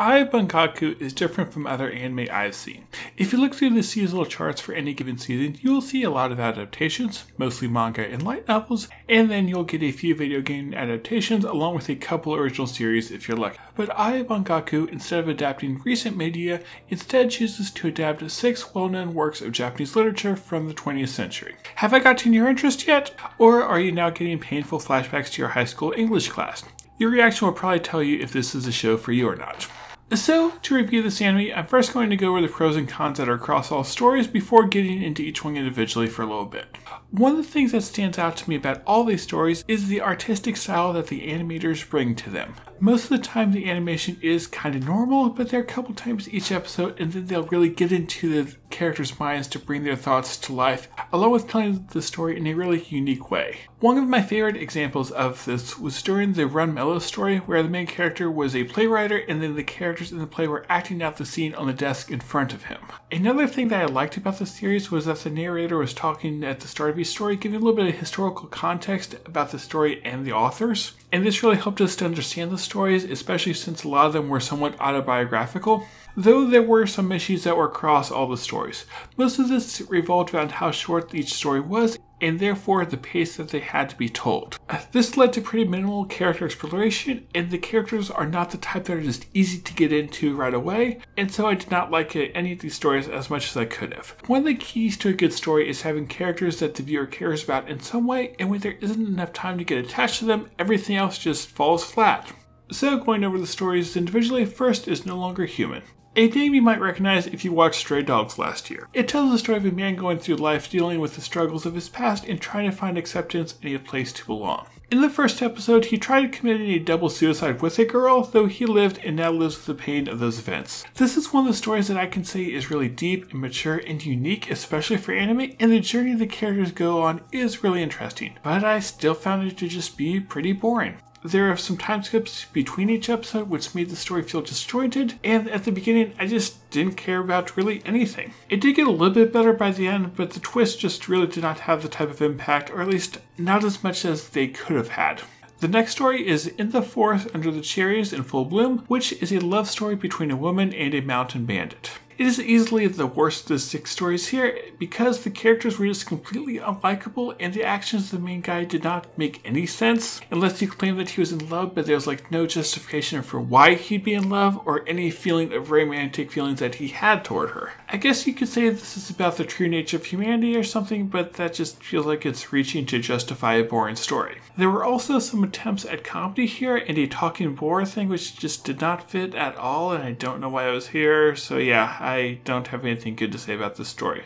Aoi Bungaku is different from other anime I've seen. If you look through the seasonal charts for any given season, you will see a lot of adaptations, mostly manga and light novels, and then you'll get a few video game adaptations along with a couple original series if you're lucky. But Aoi Bungaku, instead of adapting recent media, instead chooses to adapt six well-known works of Japanese literature from the 20th century. Have I gotten your interest yet? Or are you now getting painful flashbacks to your high school English class? Your reaction will probably tell you if this is a show for you or not. So, to review this anime, I'm first going to go over the pros and cons that are across all stories before getting into each one individually for a little bit. One of the things that stands out to me about all these stories is the artistic style that the animators bring to them. Most of the time, the animation is kind of normal, but there are a couple times each episode, and then they'll really get into the characters' minds to bring their thoughts to life, along with telling the story in a really unique way. One of my favorite examples of this was during the Run Melos story, where the main character was a playwright, and then the characters in the play were acting out the scene on the desk in front of him. Another thing that I liked about the series was that the narrator was talking at the start of each story, giving a little bit of historical context about the story and the authors. And this really helped us to understand the stories, especially since a lot of them were somewhat autobiographical. Though there were some issues that were across all the stories. Most of this revolved around how short each story was and therefore the pace that they had to be told. This led to pretty minimal character exploration, and the characters are not the type that are just easy to get into right away, and so I did not like any of these stories as much as I could have. One of the keys to a good story is having characters that the viewer cares about in some way, and when there isn't enough time to get attached to them, everything else just falls flat. So, going over the stories individually, first is No Longer Human. A name you might recognize if you watched Stray Dogs last year. It tells the story of a man going through life dealing with the struggles of his past and trying to find acceptance and a place to belong. In the first episode, he tried committing a double suicide with a girl, though he lived and now lives with the pain of those events. This is one of the stories that I can say is really deep and mature and unique, especially for anime, and the journey the characters go on is really interesting, but I still found it to just be pretty boring. There are some time skips between each episode, which made the story feel disjointed, and at the beginning, I just didn't care about really anything. It did get a little bit better by the end, but the twist just really did not have the type of impact, or at least not as much as they could have had. The next story is In the Forest Under the Cherries in Full Bloom, which is a love story between a woman and a mountain bandit. It is easily the worst of the six stories here because the characters were just completely unlikable and the actions of the main guy did not make any sense unless you claim that he was in love, but there's like no justification for why he'd be in love or any feeling of romantic feelings that he had toward her. I guess you could say this is about the true nature of humanity or something, but that just feels like it's reaching to justify a boring story. There were also some attempts at comedy here and a talking boar thing which just did not fit at all, and I don't know why I was here, so yeah, don't have anything good to say about this story.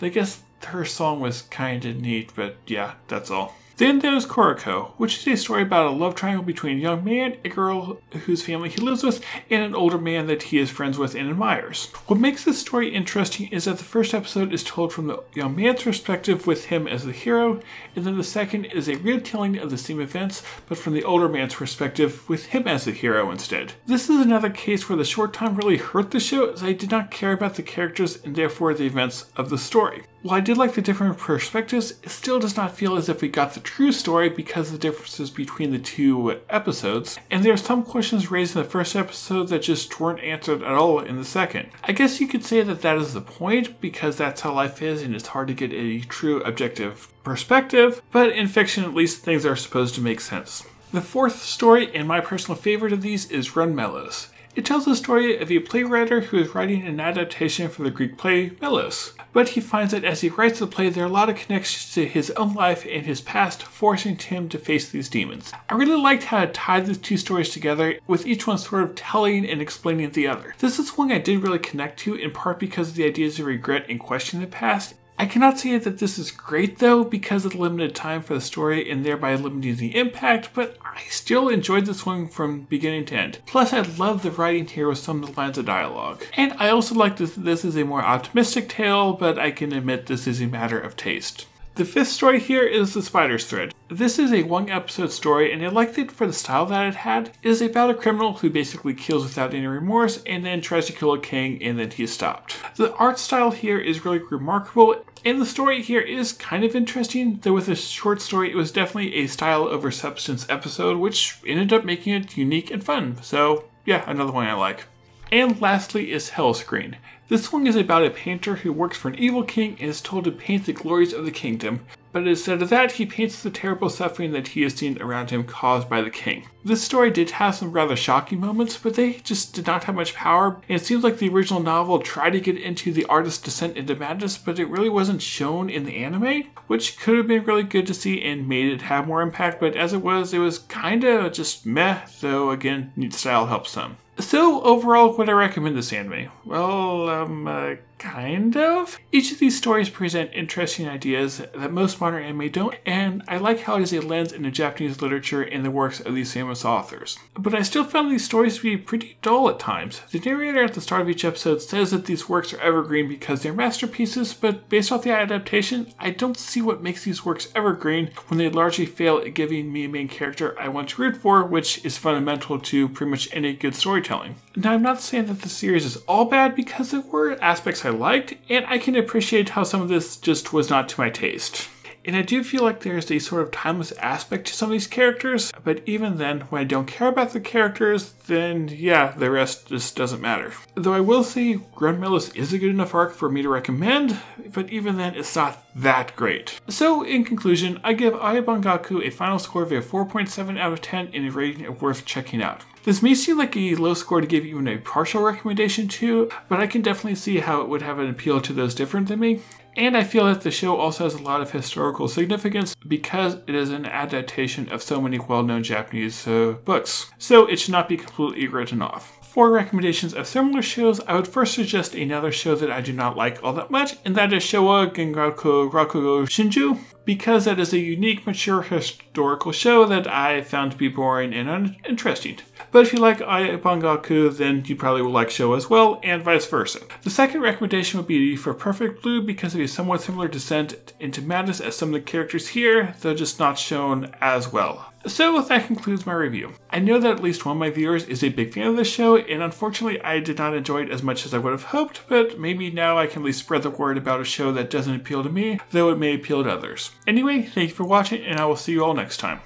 I guess her song was kinda neat, but yeah, that's all. Then there's Kokoro, which is a story about a love triangle between a young man, a girl whose family he lives with, and an older man that he is friends with and admires. What makes this story interesting is that the first episode is told from the young man's perspective with him as the hero, and then the second is a retelling of the same events, but from the older man's perspective with him as the hero instead. This is another case where the short time really hurt the show as I did not care about the characters and therefore the events of the story. While I did like the different perspectives, it still does not feel as if we got the true story because of the differences between the two episodes, and there are some questions raised in the first episode that just weren't answered at all in the second. I guess you could say that that is the point because that's how life is and it's hard to get a true objective perspective, but in fiction at least things are supposed to make sense. The fourth story, and my personal favorite of these, is Run Melos. It tells the story of a playwright who is writing an adaptation for the Greek play Melos. But he finds that as he writes the play, there are a lot of connections to his own life and his past, forcing him to face these demons. I really liked how it tied the two stories together, with each one sort of telling and explaining the other. This is one I did really connect to, in part because of the ideas of regret and questioning the past, I cannot say that this is great though because of the limited time for the story and thereby limiting the impact, but I still enjoyed this one from beginning to end. Plus, I love the writing here with some of the lines of dialogue. And I also like that this is a more optimistic tale, but I can admit this is a matter of taste. The fifth story here is The Spider's Thread. This is a one episode story, and I liked it for the style that it had. It is about a criminal who basically kills without any remorse and then tries to kill a king and then he is stopped. The art style here is really remarkable, and the story here is kind of interesting, though with a short story, it was definitely a style over substance episode, which ended up making it unique and fun. So, yeah, another one I like. And lastly is Hellscreen. This one is about a painter who works for an evil king and is told to paint the glories of the kingdom, but instead of that, he paints the terrible suffering that he has seen around him caused by the king. This story did have some rather shocking moments, but they just did not have much power, and it seems like the original novel tried to get into the artist's descent into madness, but it really wasn't shown in the anime, which could have been really good to see and made it have more impact, but as it was, it was kinda just meh, though again, style helps some. So, overall, would I recommend this anime? Well, um, uh, kind of. Each of these stories present interesting ideas that most modern anime don't, and I like how it is a lens into Japanese literature and the works of these famous authors. But I still found these stories to be pretty dull at times. The narrator at the start of each episode says that these works are evergreen because they're masterpieces, but based off the adaptation, I don't see what makes these works evergreen when they largely fail at giving me a main character I want to root for, which is fundamental to pretty much any good storytelling. Now, I'm not saying that the series is all bad because there were aspects I liked, and I can appreciate how some of this just was not to my taste. And I do feel like there's a sort of timeless aspect to some of these characters, but even then, when I don't care about the characters, then yeah, the rest just doesn't matter. Though I will say, Run Melos is a good enough arc for me to recommend, but even then, it's not that great. So, in conclusion, I give Aoi Bungaku a final score of a 4.7 out of 10 and a rating worth checking out. This may seem like a low score to give even a partial recommendation to, but I can definitely see how it would have an appeal to those different than me. And I feel that the show also has a lot of historical significance because it is an adaptation of so many well known Japanese uh, books. So it should not be completely written off. For recommendations of similar shows, I would first suggest another show that I do not like all that much, and that is Showa Genroku Rakugo Shinju, because that is a unique, mature historical show that I found to be boring and uninteresting. But if you like Aoi Bungaku, then you probably will like Show as well, and vice versa. The second recommendation would be for Perfect Blue because it is somewhat similar descent into madness as some of the characters here, though just not shown as well. So that concludes my review. I know that at least one of my viewers is a big fan of this show, and unfortunately I did not enjoy it as much as I would have hoped, but maybe now I can at least spread the word about a show that doesn't appeal to me, though it may appeal to others. Anyway, thank you for watching, and I will see you all next time.